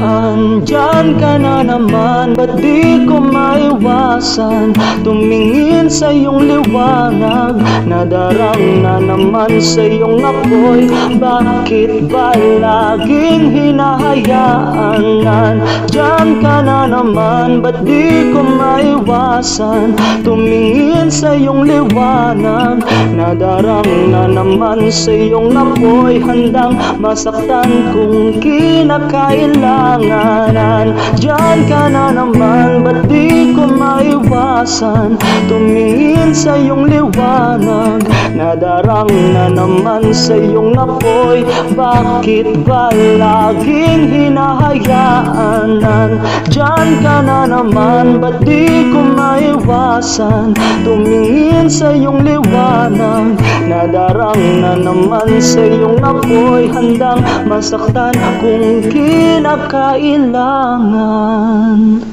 Andyan ka na naman, ba't di ko maiwasan? Tumingin sa iyong liwanag Nadarang na naman sa iyong apoy. Bakit ba laging hinahayaan Nandyan ka na naman, ba't di ko maiwasan? Tumingin sa iyong liwanag Nadarang na naman sa iyong apoy. Handang masaktan kung kinakailangan Diyan ka na naman, ba't di ko maiwasan? Tumingin sa iyong liwanag. Nadarang na naman sa iyong apoy. Bakit ba laging hinahayaan? Diyan ka na naman, ba't di ko maiwasan Tumingin sa iyong liwanag. Nadarang na naman sa iyong apoy Handang masaktan kung kinakailangan